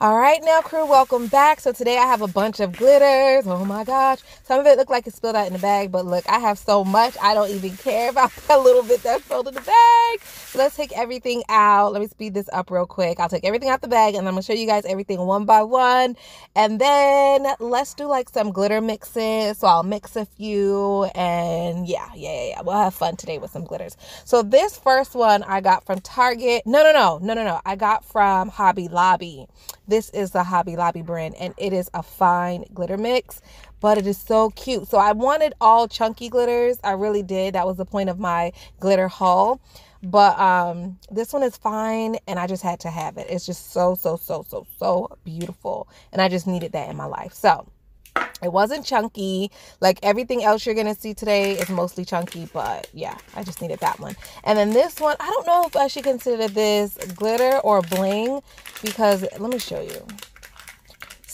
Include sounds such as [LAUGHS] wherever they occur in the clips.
All right, nail crew, welcome back. So today I have a bunch of glitters. Oh my gosh. Some of it looked like it spilled out in the bag, but look, I have so much. I don't even care [LAUGHS] about that little bit that spilled in the bag. So let's take everything out. Let me speed this up real quick. I'll take everything out the bag and I'm gonna show you guys everything one by one. And then let's do like some glitter mixes. So I'll mix a few and yeah, yeah, yeah, yeah. We'll have fun today with some glitters. So this first one I got from Target. No, no, no, no, no, no. I got from Hobby Lobby. This is the Hobby Lobby brand and it is a fine glitter mix, but it is so cute. So I wanted all chunky glitters. I really did. That was the point of my glitter haul. But um this one is fine and I just had to have it. It's just so so so so so beautiful and I just needed that in my life. So it wasn't chunky. Like everything else you're going to see today is mostly chunky, but yeah, I just needed that one. And then this one, I don't know if I should consider this glitter or bling because let me show you.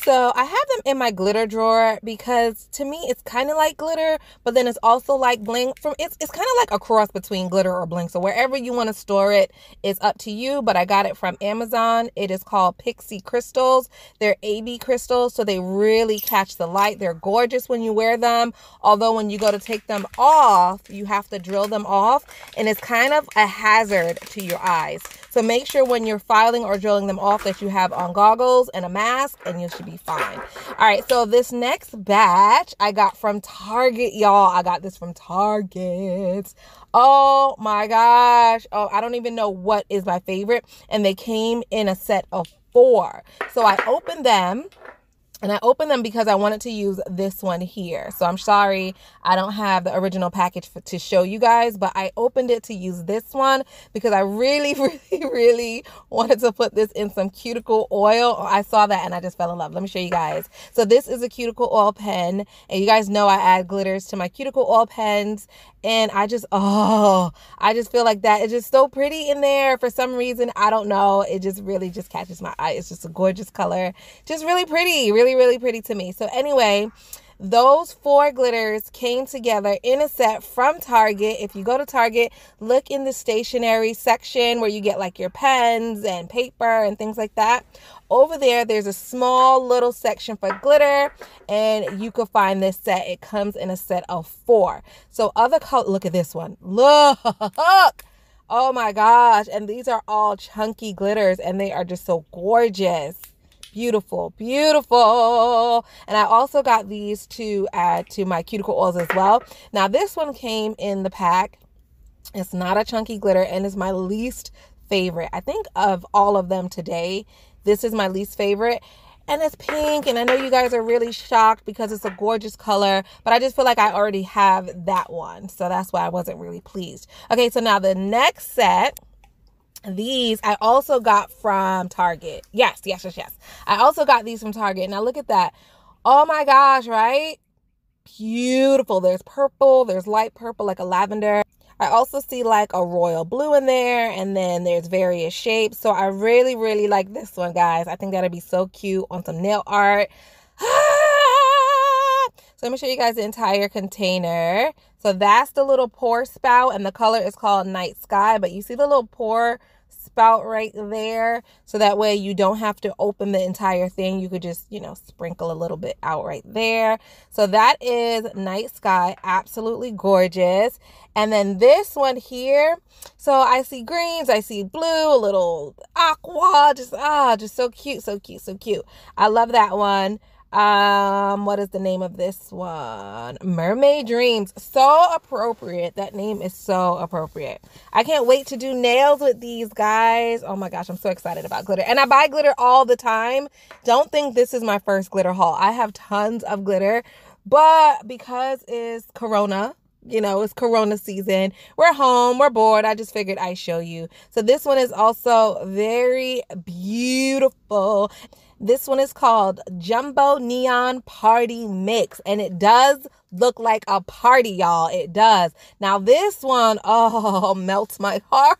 So I have them in my glitter drawer because to me it's kind of like glitter, but then it's also like bling. From it's it's kind of like a cross between glitter or bling. So wherever you want to store it is up to you. But I got it from Amazon. It is called Pixie Crystals. They're AB crystals, so they really catch the light. They're gorgeous when you wear them. Although when you go to take them off, you have to drill them off, and it's kind of a hazard to your eyes. So make sure when you're filing or drilling them off that you have on goggles and a mask, and you should be fine. All right, so this next batch I got from Target, y'all. I got this from Target. Oh my gosh. Oh, I don't even know what is my favorite. And they came in a set of four. So I opened them and I opened them because I wanted to use this one here. So I'm sorry I don't have the original package for, to show you guys, but I opened it to use this one because I really, [LAUGHS] really, really wanted to put this in some cuticle oil. I saw that and I just fell in love. Let me show you guys. So this is a cuticle oil pen and you guys know I add glitters to my cuticle oil pens and I just oh I just feel like that. Is just so pretty in there for some reason. I don't know. It just really just catches my eye. It's just a gorgeous color. Just really pretty really really pretty to me. So anyway those four glitters came together in a set from Target. If you go to Target, look in the stationery section where you get like your pens and paper and things like that. Over there, there's a small little section for glitter, and you can find this set. It comes in a set of four. So, other color, look at this one. Look. Oh my gosh. And these are all chunky glitters, and they are just so gorgeous beautiful beautiful. And i also got these to add to my cuticle oils as well. Now this one came in the pack. It's not a chunky glitter and is my least favorite. I think of all of them today this is my least favorite. And it's pink and i know you guys are really shocked because it's a gorgeous color but i just feel like i already have that one. So that's why i wasn't really pleased. Okay so now the next set these I also got from Target. Yes, yes, yes, yes. I also got these from Target. Now look at that. Oh my gosh, right? Beautiful. There's purple, there's light purple, like a lavender. I also see like a royal blue in there, and then there's various shapes. So I really, really like this one, guys. I think that'll be so cute on some nail art. [GASPS] So let me show you guys the entire container. So that's the little pour spout, and the color is called Night Sky. But you see the little pour spout right there. So that way you don't have to open the entire thing. You could just you know sprinkle a little bit out right there. So that is night sky. Absolutely gorgeous. And then this one here. So i see greens i see blue a little aqua just ah just so cute so cute so cute. I love that one um what is the name of this one? Mermaid dreams. So appropriate. That name is so appropriate. I can't wait to do nails with these guys. Oh my gosh i'm so excited about glitter. And i buy glitter all the time. Don't think this is my first glitter haul. I have tons of glitter. But because it's corona you know, it's Corona season. We're home, we're bored. I just figured I'd show you. So, this one is also very beautiful. This one is called Jumbo Neon Party Mix, and it does look like a party, y'all. It does. Now, this one, [LAUGHS] oh, melts my [LAUGHS] heart.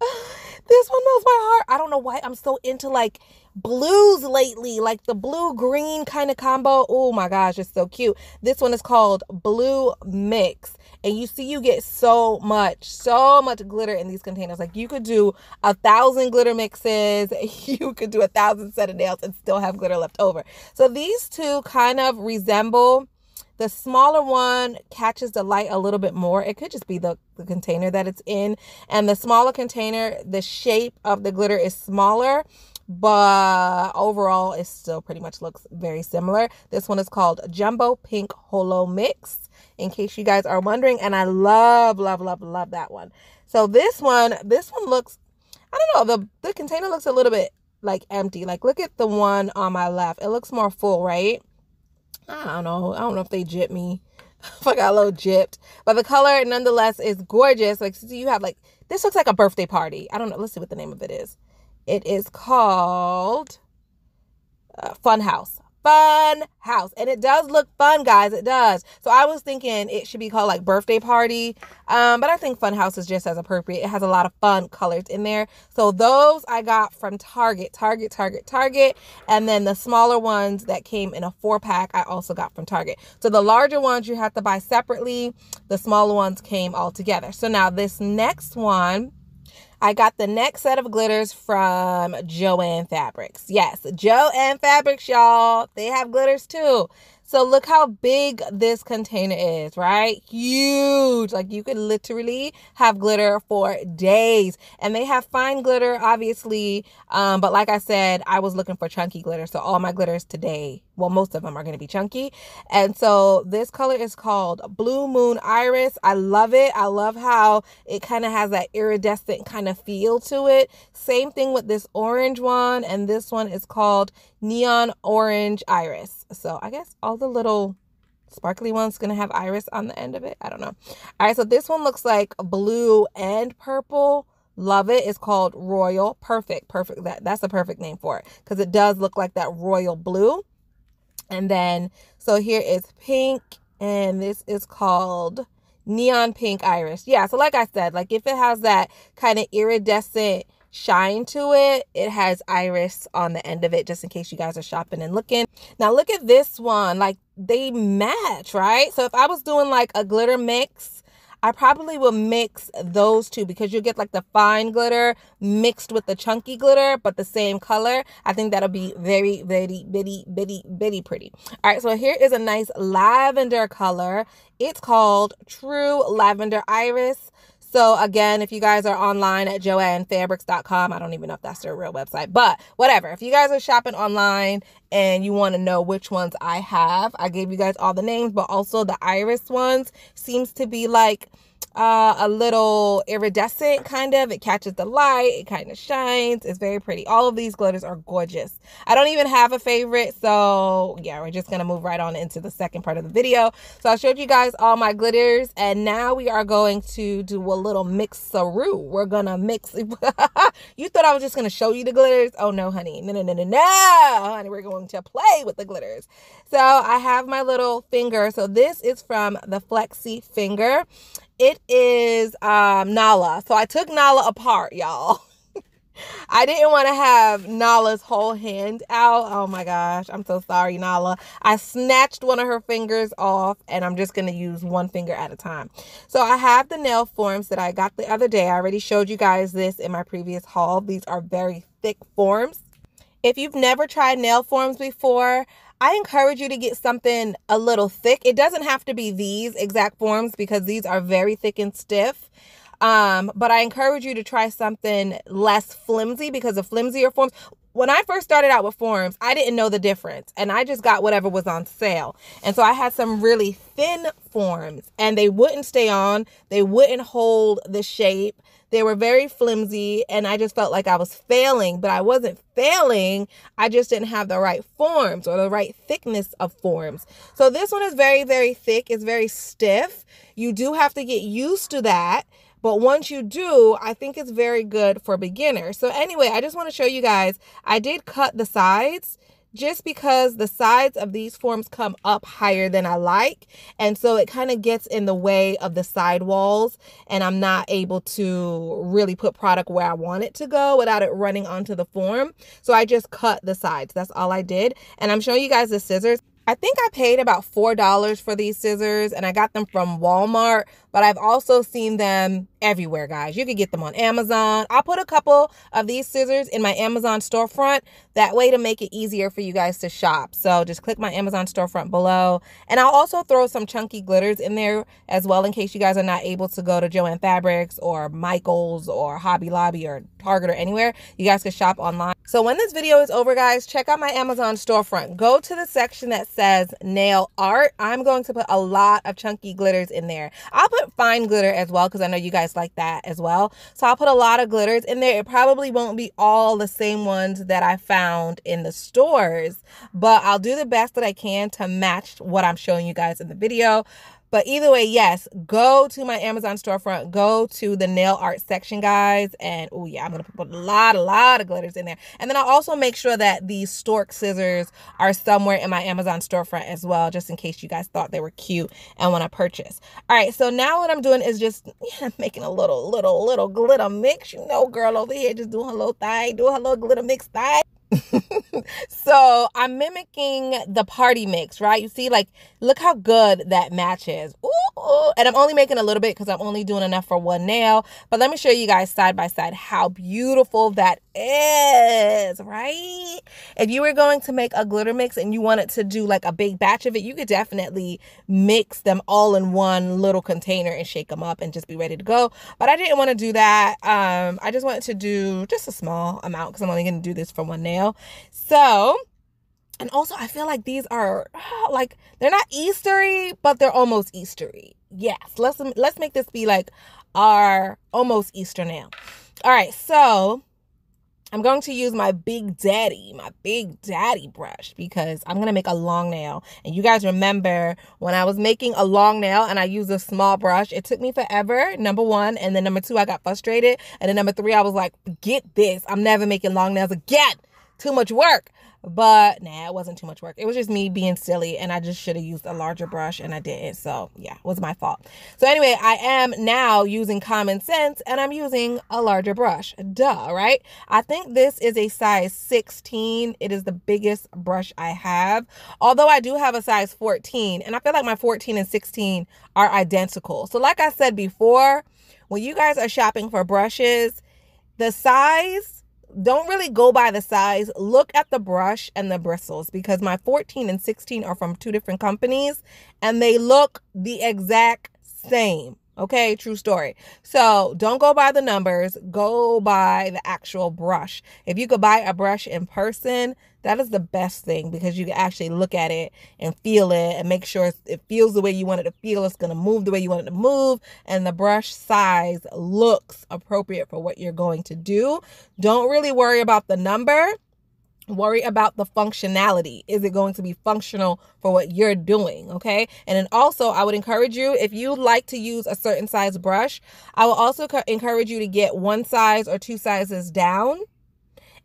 this one melts my heart. I don't know why I'm so into like blues lately, like the blue green kind of combo. Oh my gosh, it's so cute. This one is called Blue Mix and you see you get so much so much glitter in these containers like you could do a thousand glitter mixes [LAUGHS] you could do a thousand set of nails and still have glitter left over so these two kind of resemble the smaller one catches the light a little bit more. It could just be the, the container that it's in. And the smaller container, the shape of the glitter is smaller, but overall it still pretty much looks very similar. This one is called Jumbo Pink Holo Mix, in case you guys are wondering. And I love, love, love, love that one. So this one, this one looks, I don't know, the, the container looks a little bit like empty. Like look at the one on my left. It looks more full, right? I don't know. I don't know if they jip me. [LAUGHS] if I got a little gypped. But the color nonetheless is gorgeous. Like so you have like this looks like a birthday party. I don't know. Let's see what the name of it is. It is called uh, Fun House. Fun house. And it does look fun guys. It does. So i was thinking it should be called like birthday party. Um but i think fun house is just as appropriate. It has a lot of fun colors in there. So those i got from target target target target. And then the smaller ones that came in a four pack i also got from target. So the larger ones you have to buy separately. The smaller ones came all together. So now this next one I got the next set of glitters from Joann Fabrics. Yes, Joann Fabrics, y'all. They have glitters too. So look how big this container is, right? Huge. Like you could literally have glitter for days. And they have fine glitter, obviously. Um, but like I said, I was looking for chunky glitter. So all my glitters today, well, most of them are going to be chunky. And so this color is called Blue Moon Iris. I love it. I love how it kind of has that iridescent kind of feel to it. Same thing with this orange one. And this one is called Neon Orange Iris. So I guess all the little sparkly ones gonna have iris on the end of it. I don't know. All right, so this one looks like blue and purple. Love it. It's called Royal. Perfect. Perfect. That that's a perfect name for it because it does look like that royal blue. And then so here is pink and this is called neon pink iris. Yeah, so like I said, like if it has that kind of iridescent shine to it. It has iris on the end of it just in case you guys are shopping and looking. Now look at this one. Like they match, right? So if I was doing like a glitter mix, I probably will mix those two because you'll get like the fine glitter mixed with the chunky glitter, but the same color. I think that'll be very, very, bitty, bitty, bitty pretty. All right, so here is a nice lavender color. It's called True Lavender Iris. So again, if you guys are online at joannfabrics.com, I don't even know if that's their real website, but whatever. If you guys are shopping online and you want to know which ones I have, I gave you guys all the names, but also the iris ones seems to be like uh, a little iridescent kind of. It catches the light, it kind of shines. It's very pretty. All of these glitters are gorgeous. I don't even have a favorite, so yeah, we're just gonna move right on into the second part of the video. So I showed you guys all my glitters, and now we are going to do a little mixaroo. We're gonna mix. [LAUGHS] you thought I was just gonna show you the glitters? Oh no, honey, no, no, no, no, no, honey. We're going to play with the glitters. So I have my little finger. So this is from the Flexi Finger it is um, Nala. So I took Nala apart, y'all. [LAUGHS] I didn't want to have Nala's whole hand out. Oh my gosh. I'm so sorry, Nala. I snatched one of her fingers off and I'm just going to use one finger at a time. So I have the nail forms that I got the other day. I already showed you guys this in my previous haul. These are very thick forms. If you've never tried nail forms before, I encourage you to get something a little thick. It doesn't have to be these exact forms because these are very thick and stiff. Um, but I encourage you to try something less flimsy because the flimsier forms, when I first started out with forms, I didn't know the difference and I just got whatever was on sale. And so I had some really thin forms and they wouldn't stay on, they wouldn't hold the shape. They were very flimsy and I just felt like I was failing, but I wasn't failing. I just didn't have the right forms or the right thickness of forms. So this one is very, very thick. It's very stiff. You do have to get used to that. But once you do, I think it's very good for beginners. So anyway, I just want to show you guys, I did cut the sides just because the sides of these forms come up higher than I like. And so it kind of gets in the way of the side walls and I'm not able to really put product where I want it to go without it running onto the form. So I just cut the sides. That's all I did. And I'm showing you guys the scissors. I think I paid about $4 for these scissors and I got them from Walmart, but I've also seen them everywhere, guys. You could get them on Amazon. I'll put a couple of these scissors in my Amazon storefront. That way to make it easier for you guys to shop. So just click my Amazon storefront below. And I'll also throw some chunky glitters in there as well in case you guys are not able to go to Joann Fabrics or Michael's or Hobby Lobby or Target or anywhere. You guys can shop online. So when this video is over, guys, check out my Amazon storefront. Go to the section that says nail art. I'm going to put a lot of chunky glitters in there. I'll put fine glitter as well because I know you guys like that as well. So I'll put a lot of glitters in there. It probably won't be all the same ones that I found in the stores, but I'll do the best that I can to match what I'm showing you guys in the video. But either way, yes, go to my Amazon storefront, go to the nail art section, guys. And oh, yeah, I'm to put a lot, a lot of glitters in there. And then I'll also make sure that these stork scissors are somewhere in my Amazon storefront as well, just in case you guys thought they were cute and want to purchase. All right, so now what I'm doing is just [LAUGHS] yeah, making a little, little, little glitter mix. You know, girl over here just doing her little thing, doing her little glitter mix thing. [LAUGHS] so I'm mimicking the party mix, right? You see, like, look how good that matches. Ooh, and I'm only making a little bit because I'm only doing enough for one nail. But let me show you guys side by side how beautiful that is, right? If you were going to make a glitter mix and you wanted to do like a big batch of it, you could definitely mix them all in one little container and shake them up and just be ready to go. But I didn't want to do that. Um, I just wanted to do just a small amount because I'm only going to do this for one nail. So, and also I feel like these are [SIGHS] like they're not Eastery, but they're almost Eastery. Yes, let's let's make this be like our almost Easter nail. All right, so I'm going to use my Big Daddy, my Big Daddy brush because I'm going to make a long nail. And you guys remember when I was making a long nail and I used a small brush, it took me forever, number one. And then number two, I got frustrated. And then number three, I was like, get this. I'm never making long nails again. Too much work. But nah, it wasn't too much work. It was just me being silly and I just should have used a larger brush and I didn't. So yeah, it was my fault. So anyway, I am now using common sense and I'm using a larger brush. Duh, right? I think this is a size 16. It is the biggest brush I have. Although I do have a size 14 and I feel like my 14 and 16 are identical. So like I said before, when you guys are shopping for brushes, the size don't really go by the size. Look at the brush and the bristles because my 14 and 16 are from two different companies and they look the exact same. Okay, true story. So don't go by the numbers, go by the actual brush. If you could buy a brush in person, that is the best thing because you can actually look at it and feel it and make sure it feels the way you want it to feel. It's going to move the way you want it to move. And the brush size looks appropriate for what you're going to do. Don't really worry about the number worry about the functionality is it going to be functional for what you're doing okay and then also i would encourage you if you like to use a certain size brush i will also encourage you to get one size or two sizes down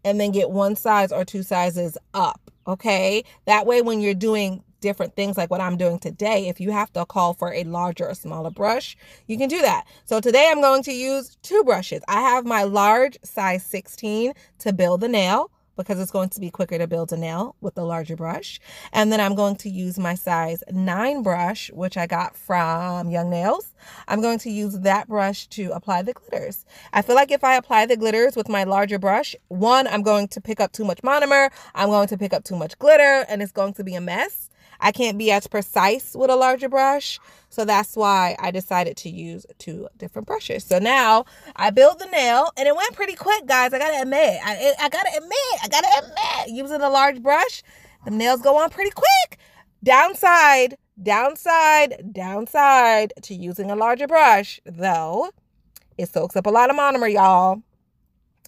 and then get one size or two sizes up okay that way when you're doing different things like what I'm doing today, if you have to call for a larger or smaller brush, you can do that. So today I'm going to use two brushes. I have my large size 16 to build the nail because it's going to be quicker to build a nail with the larger brush. And then I'm going to use my size 9 brush, which I got from Young Nails. I'm going to use that brush to apply the glitters. I feel like if I apply the glitters with my larger brush, one, I'm going to pick up too much monomer, I'm going to pick up too much glitter, and it's going to be a mess. I can't be as precise with a larger brush. So that's why I decided to use two different brushes. So now I built the nail and it went pretty quick, guys. I gotta admit, I, I gotta admit, I gotta admit, using a large brush, the nails go on pretty quick. Downside, downside, downside to using a larger brush, though, it soaks up a lot of monomer, y'all.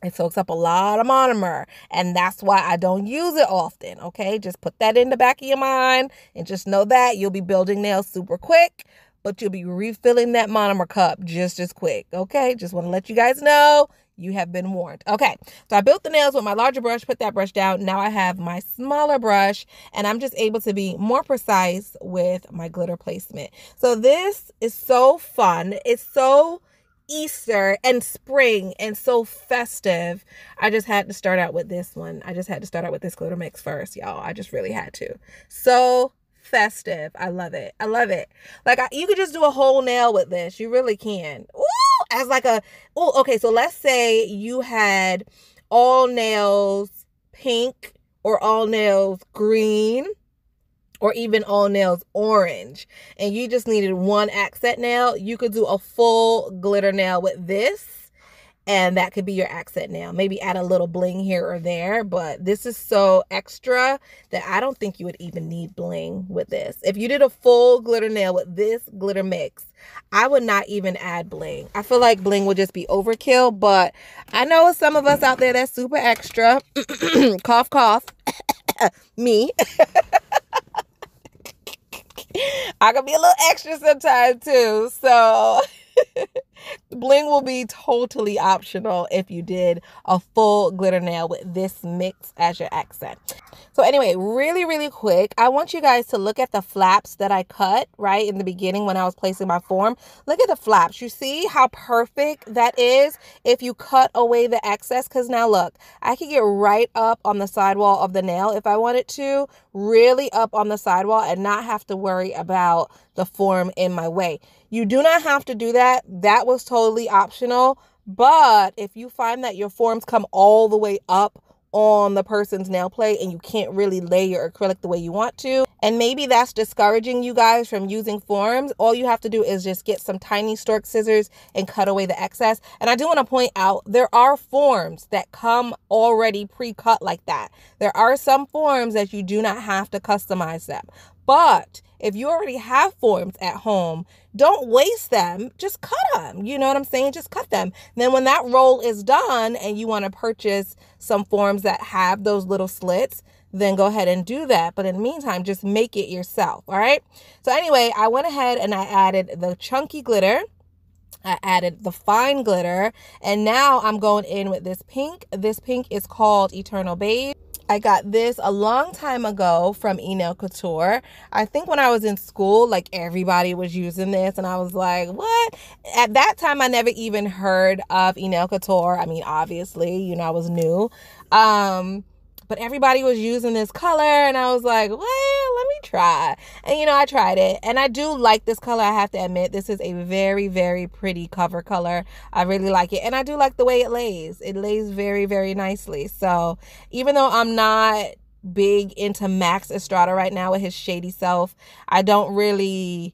It soaks up a lot of monomer, and that's why I don't use it often. Okay, just put that in the back of your mind and just know that you'll be building nails super quick, but you'll be refilling that monomer cup just as quick. Okay, just want to let you guys know you have been warned. Okay, so I built the nails with my larger brush, put that brush down. Now I have my smaller brush, and I'm just able to be more precise with my glitter placement. So this is so fun. It's so Easter and spring and so festive. I just had to start out with this one. I just had to start out with this glitter mix first, y'all. I just really had to. So festive. I love it. I love it. Like I, you could just do a whole nail with this. You really can. Ooh, as like a oh, okay. So let's say you had all nails pink or all nails green or even all nails orange and you just needed one accent nail, you could do a full glitter nail with this and that could be your accent nail. Maybe add a little bling here or there, but this is so extra that I don't think you would even need bling with this. If you did a full glitter nail with this glitter mix, I would not even add bling. I feel like bling would just be overkill, but I know some of us out there that's super extra. [CLEARS THROAT] cough, cough. [COUGHS] Me. [LAUGHS] I can be a little extra sometimes too. So [LAUGHS] Bling will be totally optional if you did a full glitter nail with this mix as your accent. So anyway, really, really quick, I want you guys to look at the flaps that I cut right in the beginning when I was placing my form. Look at the flaps. You see how perfect that is if you cut away the excess? Because now look, I can get right up on the sidewall of the nail if I wanted to, really up on the sidewall and not have to worry about the form in my way. You do not have to do that. That was totally optional. But if you find that your forms come all the way up on the person's nail plate and you can't really lay your acrylic the way you want to. And maybe that's discouraging you guys from using forms. All you have to do is just get some tiny stork scissors and cut away the excess. And I do want to point out there are forms that come already pre-cut like that. There are some forms that you do not have to customize them. But if you already have forms at home, don't waste them. Just cut them. You know what I'm saying? Just cut them. Then when that roll is done and you want to purchase some forms that have those little slits, then go ahead and do that. But in the meantime, just make it yourself. All right. So anyway, I went ahead and I added the chunky glitter. I added the fine glitter and now I'm going in with this pink. This pink is called Eternal Beige. I got this a long time ago from Enail Couture. I think when I was in school, like everybody was using this, and I was like, what? At that time, I never even heard of Enail Couture. I mean, obviously, you know, I was new. Um, but everybody was using this color and I was like, well, let me try. And you know, I tried it and I do like this color. I have to admit, this is a very, very pretty cover color. I really like it. And I do like the way it lays. It lays very, very nicely. So even though I'm not big into Max Estrada right now with his shady self, I don't really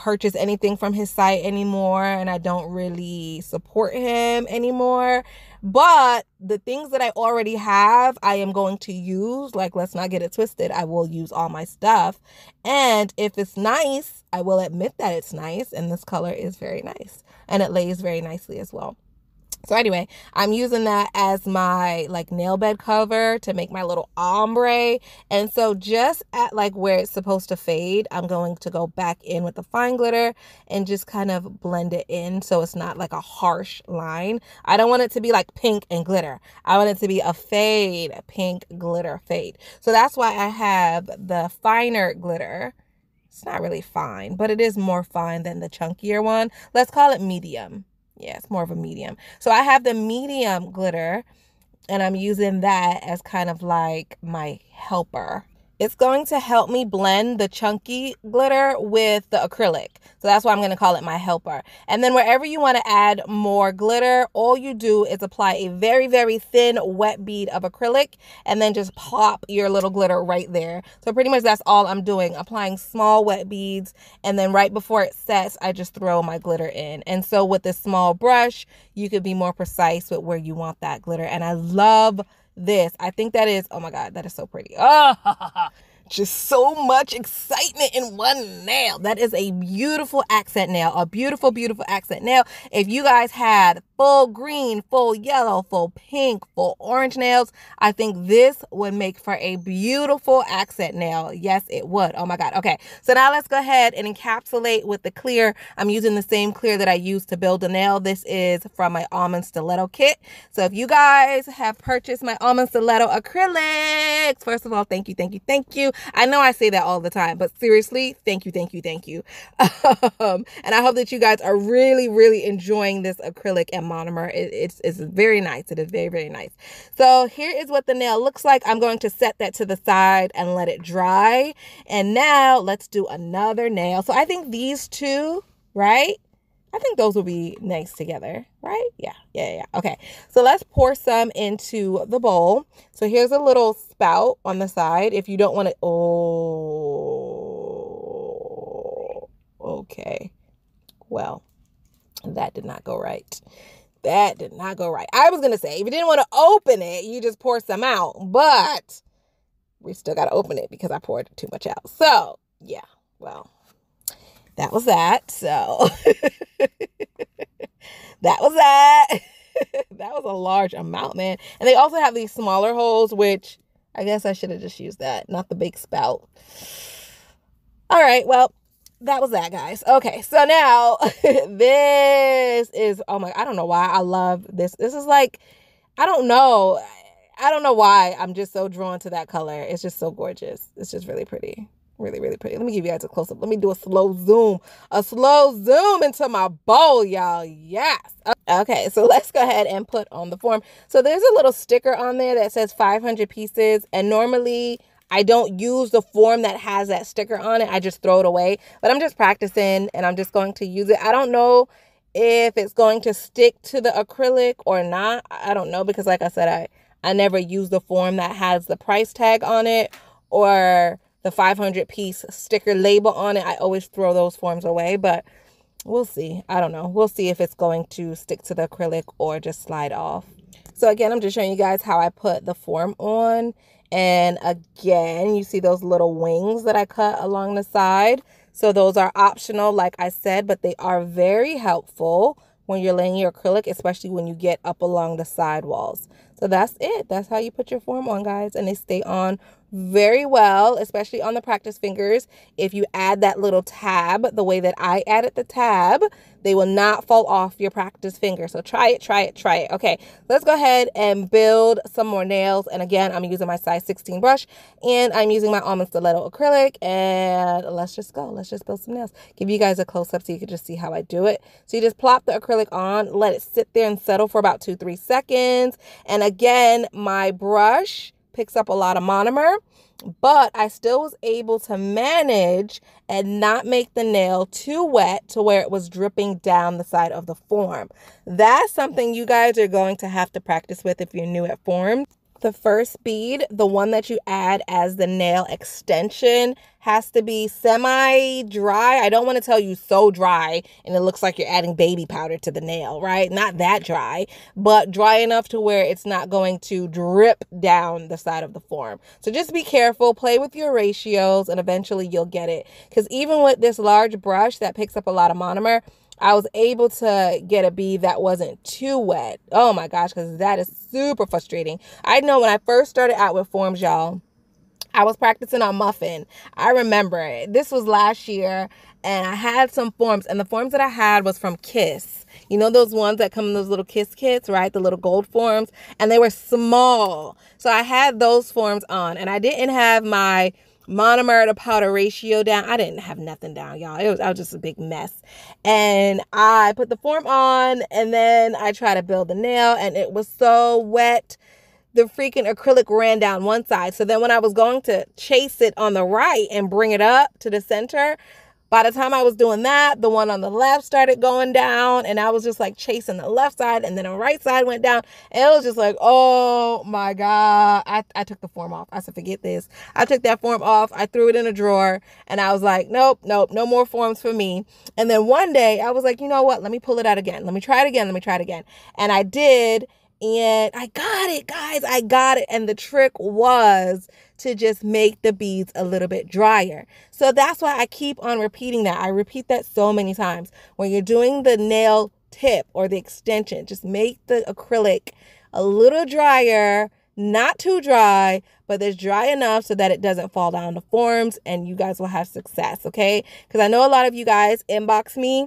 purchase anything from his site anymore and I don't really support him anymore. But the things that I already have, I am going to use. Like, let's not get it twisted. I will use all my stuff. And if it's nice, I will admit that it's nice. And this color is very nice. And it lays very nicely as well. So anyway, I'm using that as my like nail bed cover to make my little ombre. And so just at like where it's supposed to fade, I'm going to go back in with the fine glitter and just kind of blend it in so it's not like a harsh line. I don't want it to be like pink and glitter. I want it to be a fade, pink glitter fade. So that's why I have the finer glitter. It's not really fine, but it is more fine than the chunkier one. Let's call it medium yeah, it's more of a medium. So I have the medium glitter and I'm using that as kind of like my helper. It's going to help me blend the chunky glitter with the acrylic. So that's why I'm going to call it my helper. And then wherever you want to add more glitter, all you do is apply a very, very thin wet bead of acrylic and then just pop your little glitter right there. So pretty much that's all I'm doing, applying small wet beads. And then right before it sets, I just throw my glitter in. And so with this small brush, you could be more precise with where you want that glitter. And I love this. I think that is, oh my God, that is so pretty. Oh, just so much excitement in one nail. That is a beautiful accent nail, a beautiful, beautiful accent nail. If you guys had full green, full yellow, full pink, full orange nails, I think this would make for a beautiful accent nail. Yes, it would. Oh my God. Okay. So now let's go ahead and encapsulate with the clear. I'm using the same clear that I used to build a nail. This is from my almond stiletto kit. So if you guys have purchased my almond stiletto acrylics, first of all, thank you, thank you, thank you. I know I say that all the time, but seriously, thank you, thank you, thank you. [LAUGHS] um, and I hope that you guys are really, really enjoying this acrylic and monomer. It, it's, it's very nice. It is very, very nice. So here is what the nail looks like. I'm going to set that to the side and let it dry. And now let's do another nail. So I think these two, right? I think those will be nice together, right? Yeah, yeah, yeah. Okay, so let's pour some into the bowl. So here's a little spout on the side. If you don't want to, oh, okay. Well, that did not go right. That did not go right. I was going to say, if you didn't want to open it, you just pour some out. But we still got to open it because I poured too much out. So, yeah, well, that was that. So [LAUGHS] that was that. [LAUGHS] that was a large amount, man. And they also have these smaller holes, which I guess I should have just used that, not the big spout. All right, well, that was that, guys. Okay, so now [LAUGHS] this is oh my, I don't know why I love this. This is like, I don't know. I don't know why I'm just so drawn to that color. It's just so gorgeous. It's just really pretty really really pretty let me give you guys a close-up let me do a slow zoom a slow zoom into my bowl y'all yes okay so [LAUGHS] let's go ahead and put on the form so there's a little sticker on there that says 500 pieces and normally I don't use the form that has that sticker on it. I just throw it away. But I'm just practicing and I'm just going to use it. I don't know if it's going to stick to the acrylic or not. I don't know because like I said, I, I never use the form that has the price tag on it or the 500 piece sticker label on it. I always throw those forms away, but we'll see. I don't know. We'll see if it's going to stick to the acrylic or just slide off. So again, I'm just showing you guys how I put the form on. And again, you see those little wings that I cut along the side. So those are optional, like I said, but they are very helpful when you're laying your acrylic, especially when you get up along the side walls. So that's it. That's how you put your form on, guys. And they stay on very well, especially on the practice fingers. If you add that little tab, the way that I added the tab, they will not fall off your practice finger. So try it, try it, try it. Okay, let's go ahead and build some more nails. And again, I'm using my size 16 brush and I'm using my almond stiletto acrylic. And let's just go. Let's just build some nails. Give you guys a close up so you can just see how I do it. So you just plop the acrylic on, let it sit there and settle for about two, three seconds. And again, my brush picks up a lot of monomer, but I still was able to manage and not make the nail too wet to where it was dripping down the side of the form. That's something you guys are going to have to practice with if you're new at forms. The first bead, the one that you add as the nail extension, has to be semi dry. I don't want to tell you so dry and it looks like you're adding baby powder to the nail, right? Not that dry, but dry enough to where it's not going to drip down the side of the form. So just be careful, play with your ratios, and eventually you'll get it. Because even with this large brush that picks up a lot of monomer, I was able to get a bead that wasn't too wet. Oh my gosh, because that is super frustrating. I know when I first started out with forms, y'all, I was practicing on muffin. I remember it. This was last year, and I had some forms, and the forms that I had was from Kiss. You know those ones that come in those little Kiss kits, right? The little gold forms, and they were small. So I had those forms on, and I didn't have my monomer to powder ratio down. I didn't have nothing down, y'all. It was I was just a big mess. And I put the form on and then I tried to build the nail and it was so wet. The freaking acrylic ran down one side. So then when I was going to chase it on the right and bring it up to the center, by the time I was doing that, the one on the left started going down, and I was just like chasing the left side, and then the right side went down. And it was just like, oh my God. I, I took the form off. I said, forget this. I took that form off. I threw it in a drawer, and I was like, nope, nope, no more forms for me. And then one day I was like, you know what? Let me pull it out again. Let me try it again. Let me try it again. And I did and I got it, guys. I got it. And the trick was to just make the beads a little bit drier. So that's why I keep on repeating that. I repeat that so many times. When you're doing the nail tip or the extension, just make the acrylic a little drier, not too dry, but it's dry enough so that it doesn't fall down the forms and you guys will have success, okay? Because I know a lot of you guys inbox me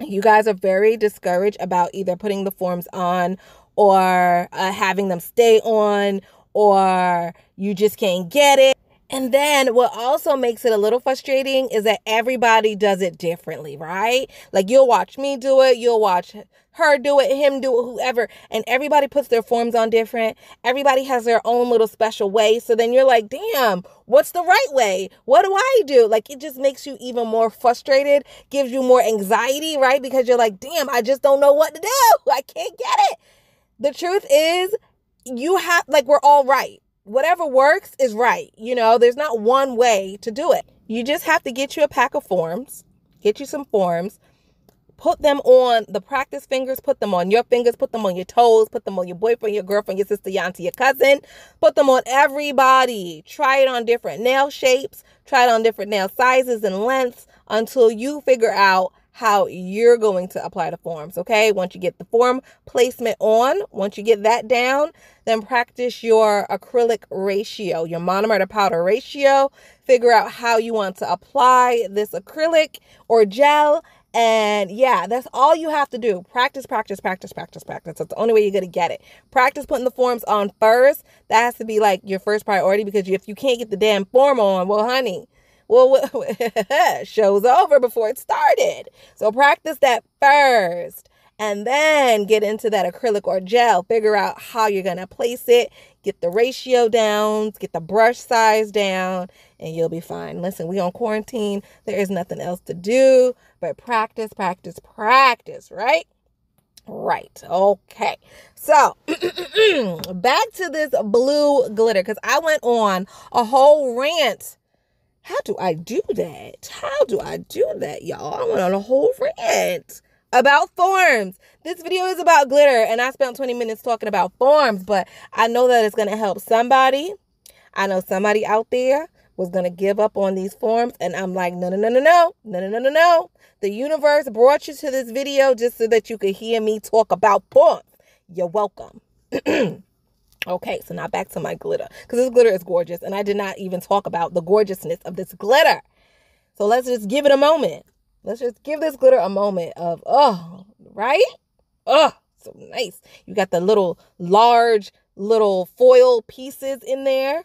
you guys are very discouraged about either putting the forms on or uh, having them stay on or you just can't get it. And then what also makes it a little frustrating is that everybody does it differently, right? Like you'll watch me do it, you'll watch her do it, him do it, whoever, and everybody puts their forms on different. Everybody has their own little special way. So then you're like, damn, what's the right way? What do I do? Like it just makes you even more frustrated, gives you more anxiety, right? Because you're like, damn, I just don't know what to do. [LAUGHS] I can't get it. The truth is, you have, like, we're all right whatever works is right. You know, there's not one way to do it. You just have to get you a pack of forms, get you some forms, put them on the practice fingers, put them on your fingers, put them on your toes, put them on your boyfriend, your girlfriend, your sister, your auntie, your cousin, put them on everybody. Try it on different nail shapes, try it on different nail sizes and lengths until you figure out how you're going to apply the forms. Okay. Once you get the form placement on, once you get that down, then practice your acrylic ratio, your monomer to powder ratio. Figure out how you want to apply this acrylic or gel. And yeah, that's all you have to do. Practice, practice, practice, practice, practice. That's the only way you're going to get it. Practice putting the forms on first. That has to be like your first priority because if you can't get the damn form on, well, honey, well, [LAUGHS] show's over before it started. So practice that first and then get into that acrylic or gel. Figure out how you're going to place it, get the ratio down, get the brush size down, and you'll be fine. Listen, we on quarantine. There is nothing else to do but practice, practice, practice, right? Right. Okay. So, [CLEARS THROAT] back to this blue glitter because I went on a whole rant how do I do that? How do I do that, y'all? I went on a whole rant about forms. This video is about glitter, and I spent 20 minutes talking about forms, but I know that it's going to help somebody. I know somebody out there was going to give up on these forms, and I'm like, no, no, no, no, no, no, no, no, no, no. The universe brought you to this video just so that you could hear me talk about forms. You're welcome. [CLEARS THROAT] Okay, so now back to my glitter because this glitter is gorgeous, and I did not even talk about the gorgeousness of this glitter. So let's just give it a moment. Let's just give this glitter a moment of oh, right? Oh, so nice. You got the little large little foil pieces in there.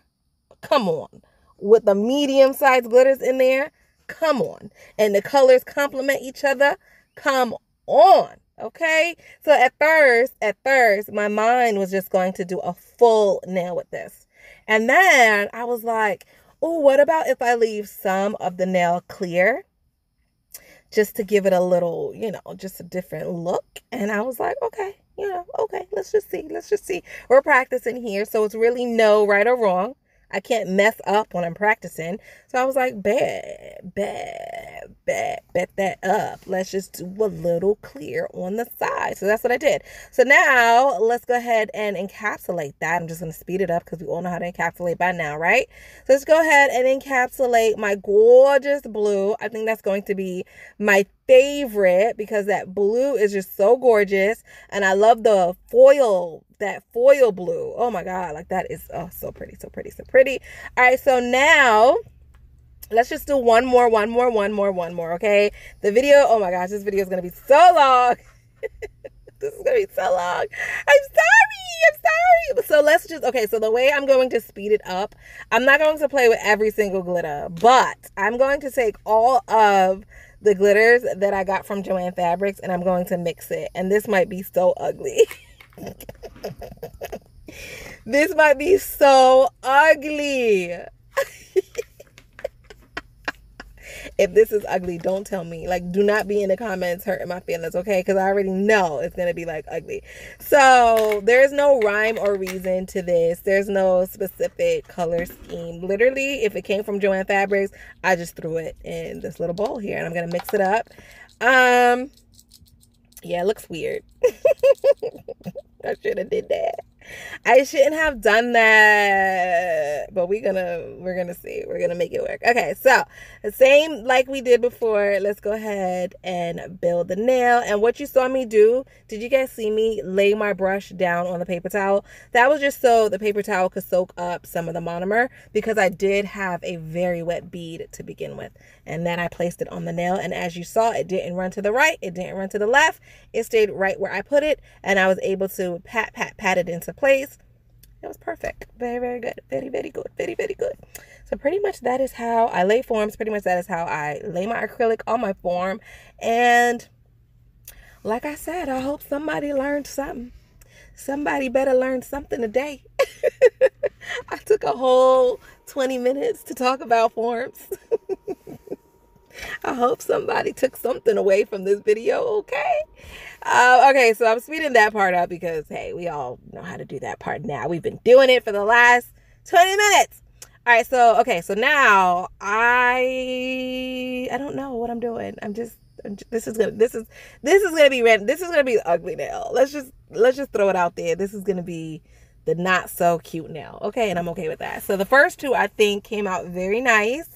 Come on. With the medium sized glitters in there. Come on. And the colors complement each other. Come on. Okay. So at first, at first, my mind was just going to do a full nail with this. And then I was like, oh, what about if I leave some of the nail clear? Just to give it a little, you know, just a different look. And I was like, okay, you know, okay, let's just see. Let's just see. We're practicing here. So it's really no right or wrong. I can't mess up when I'm practicing. So I was like, bet, bet, bet, bet that up. Let's just do a little clear on the side. So that's what I did. So now let's go ahead and encapsulate that. I'm just going to speed it up because we all know how to encapsulate by now, right? So let's go ahead and encapsulate my gorgeous blue. I think that's going to be my favorite because that blue is just so gorgeous. And I love the foil that foil blue. Oh my God, like that is oh so pretty, so pretty, so pretty. All right, so now let's just do one more, one more, one more, one more, okay? The video, oh my gosh, this video is gonna be so long. [LAUGHS] this is gonna be so long. I'm sorry, I'm sorry. So let's just okay, so the way I'm going to speed it up, I'm not going to play with every single glitter, but I'm going to take all of the glitters that I got from Joann Fabrics and I'm going to mix it. And this might be so ugly. [LAUGHS] this might be so ugly. [LAUGHS] if this is ugly, don't tell me. Like, do not be in the comments hurting my feelings, okay? Because I already know it's going to be like ugly. So, there's no rhyme or reason to this. There's no specific color scheme. Literally, if it came from Joann Fabrics, I just threw it in this little bowl here and I'm going to mix it up. Um, yeah, it looks weird. [LAUGHS] I should have did that. I shouldn't have done that, but we're gonna we're gonna see. We're gonna make it work. Okay, so the same like we did before. Let's go ahead and build the nail. And what you saw me do, did you guys see me lay my brush down on the paper towel? That was just so the paper towel could soak up some of the monomer because I did have a very wet bead to begin with. And then I placed it on the nail, and as you saw, it didn't run to the right, it didn't run to the left. It stayed right where I put it, and I was able to pat pat pat it into place It was perfect. Very, very good. Very, very good. Very, very good. So pretty much that is how I lay forms. Pretty much that is how I lay my acrylic on my form. And like I said, I hope somebody learned something. Somebody better learn something today. [LAUGHS] I took a whole 20 minutes to talk about forms. [LAUGHS] I hope somebody took something away from this video, okay? Uh, okay, so I'm speeding that part up because, hey, we all know how to do that part now. We've been doing it for the last 20 minutes. All right, so, okay, so now I, I don't know what I'm doing. I'm just, I'm just this is gonna, this is, this is gonna be red. This is gonna be ugly nail. Let's just, let's just throw it out there. This is gonna be the not so cute nail. Okay, and I'm okay with that. So the first two I think came out very nice.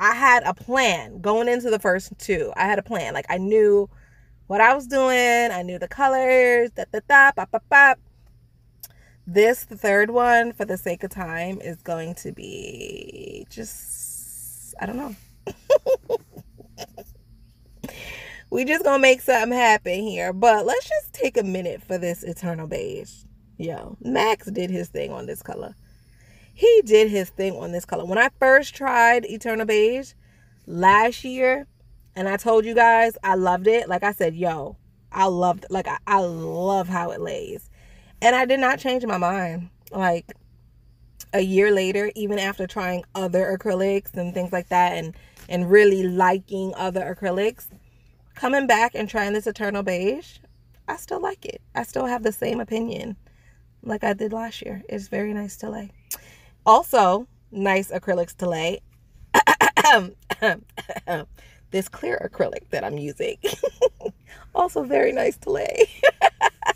I had a plan going into the first two. I had a plan. Like I knew what I was doing. I knew the colors. Da da da. Ba ba ba. This the third one, for the sake of time, is going to be just I don't know. [LAUGHS] we just gonna make something happen here. But let's just take a minute for this eternal beige. Yo, Max did his thing on this color he did his thing on this color. When I first tried Eternal Beige last year, and I told you guys I loved it, like I said, yo, I loved like I, I love how it lays. And I did not change my mind. Like a year later, even after trying other acrylics and things like that and and really liking other acrylics, coming back and trying this Eternal Beige, I still like it. I still have the same opinion like I did last year. It's very nice to lay. Also, nice acrylics to lay. [COUGHS] this clear acrylic that I'm using. [LAUGHS] also very nice to lay.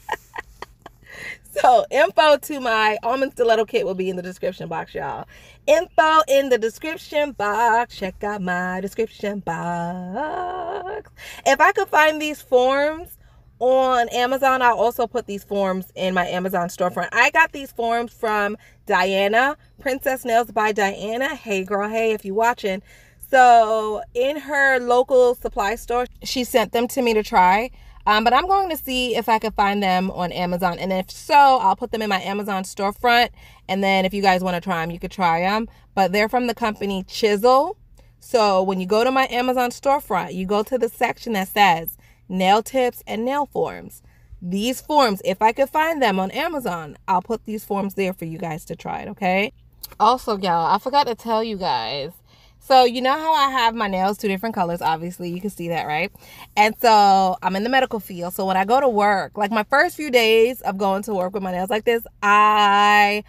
[LAUGHS] so info to my almond stiletto kit will be in the description box, y'all. Info in the description box. Check out my description box. If I could find these forms on Amazon. I'll also put these forms in my Amazon storefront. I got these forms from Diana, Princess Nails by Diana. Hey girl, hey, if you watching. So in her local supply store, she sent them to me to try. Um, but I'm going to see if I can find them on Amazon. And if so, I'll put them in my Amazon storefront. And then if you guys want to try them, you could try them. But they're from the company Chisel. So when you go to my Amazon storefront, you go to the section that says nail tips, and nail forms. These forms, if I could find them on Amazon, I'll put these forms there for you guys to try it, okay? Also, y'all, I forgot to tell you guys. So, you know how I have my nails two different colors, obviously, you can see that, right? And so, I'm in the medical field. So, when I go to work, like my first few days of going to work with my nails like this, I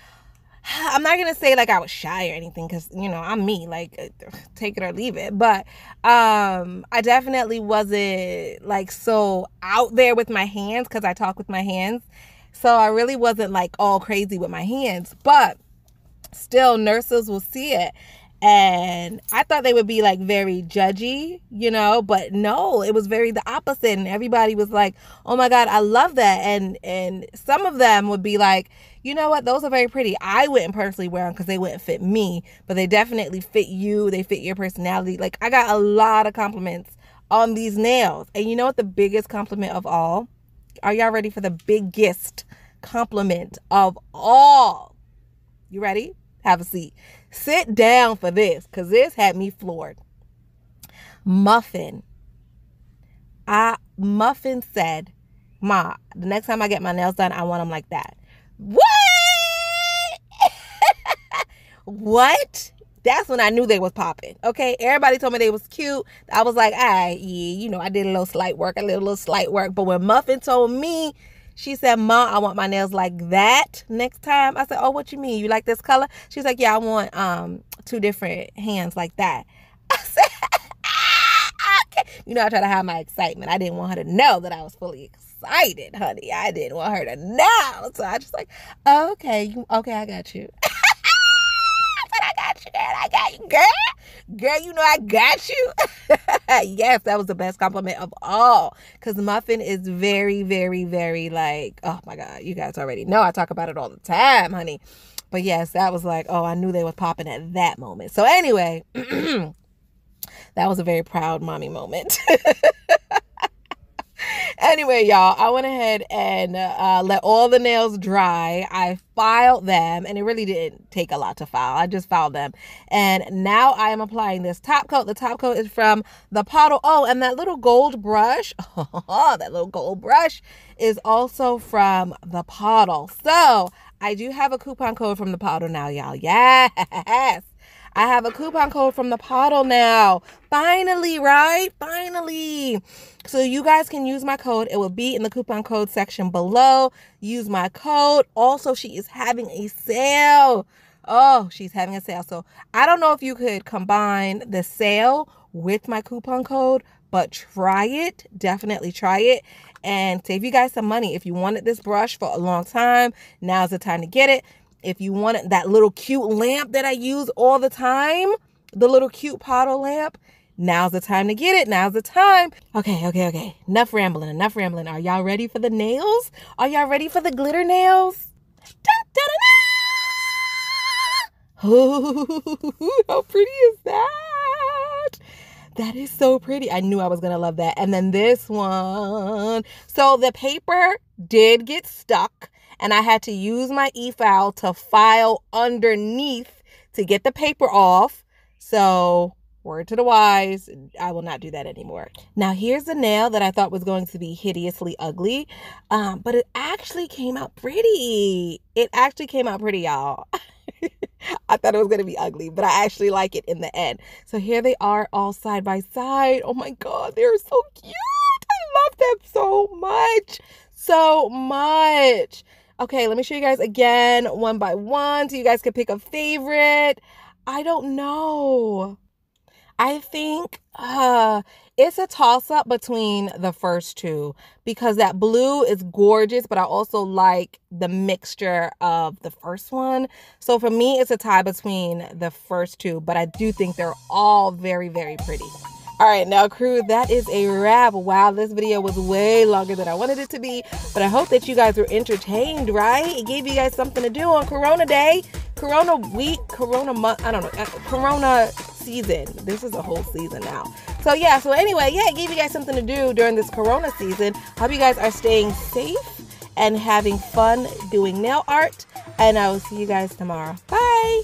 I'm not gonna say like I was shy or anything because you know I'm me like uh, take it or leave it. But um I definitely wasn't like so out there with my hands because I talk with my hands. So I really wasn't like all crazy with my hands. But still nurses will see it and I thought they would be like very judgy, you know, but no, it was very the opposite and everybody was like, "Oh my god, I love that." And and some of them would be like, you know what? Those are very pretty. I wouldn't personally wear them because they wouldn't fit me, but they definitely fit you. They fit your personality. Like, I got a lot of compliments on these nails. And you know what? The biggest compliment of all? Are y'all ready for the biggest compliment of all? You ready? Have a seat. Sit down for this because this had me floored. Muffin. I Muffin said, Ma, the next time I get my nails done, I want them like that. What? [LAUGHS] what? That's when I knew they was popping. Okay, everybody told me they was cute. I was like, ah, yeah, you know, I did a little slight work. I did a little slight work. But when Muffin told me, she said, Mom, I want my nails like that next time." I said, "Oh, what you mean? You like this color?" She's like, "Yeah, I want um two different hands like that." [LAUGHS] I said, [LAUGHS] ah, "You know, I try to hide my excitement. I didn't want her to know that I was fully excited." honey. I didn't want her to know. So I just like, okay, okay, I got you. [LAUGHS] I got you, girl. I got you, girl. Girl, you know I got you. [LAUGHS] yes, that was the best compliment of all. Because Muffin is very, very, very like, oh my God, you guys already know I talk about it all the time, honey. But yes, that was like, oh, I knew they was popping at that moment. So anyway, [CLEARS THROAT] that was a very proud mommy moment. [LAUGHS] [LAUGHS] anyway, y'all, I went ahead and uh, let all the nails dry. I filed them, and it really didn't take a lot to file. I just filed them. And now I am applying this top coat. The top coat is from the Pottle. Oh, and that little gold brush, [LAUGHS] that little gold brush is also from the Pottle. So I do have a coupon code from the Pottle now, y'all. Yes. I have a coupon code from the Pottle now. Finally, right? Finally. So you guys can use my code. It will be in the coupon code section below. Use my code. Also, she is having a sale. Oh, she's having a sale. So I don't know if you could combine the sale with my coupon code, but try it. Definitely try it and save you guys some money. If you wanted this brush for a long time, now's the time to get it. If you want that little cute lamp that I use all the time, the little cute Pottle lamp, now's the time to get it. Now's the time. Okay, okay, okay. Enough rambling, enough rambling. Are y'all ready for the nails? Are y'all ready for the glitter nails? Ooh, [LAUGHS] how pretty is that? That is so pretty. I knew I was going to love that. And then this one. So the paper did get stuck and I had to use my e-file to file underneath to get the paper off. So word to the wise, I will not do that anymore. Now here's the nail that I thought was going to be hideously ugly, um, but it actually came out pretty. It actually came out pretty, y'all. [LAUGHS] I thought it was going to be ugly, but I actually like it in the end. So here they are all side by side. Oh my God, they're so cute. I love them so much. So much. Okay, let me show you guys again one by one so you guys can pick a favorite. I don't know. I think uh it's a toss up between the first two because that blue is gorgeous, but I also like the mixture of the first one. So for me, it's a tie between the first two, but I do think they're all very, very pretty. All right, nail crew, that is a wrap. Wow, this video was way longer than I wanted it to be, but I hope that you guys were entertained, right? It gave you guys something to do on Corona Day, Corona week, Corona month, I don't know, uh, Corona season. This is a whole season now. So yeah, so anyway, yeah, it gave you guys something to do during this Corona season. Hope you guys are staying safe and having fun doing nail art, and I will see you guys tomorrow. Bye!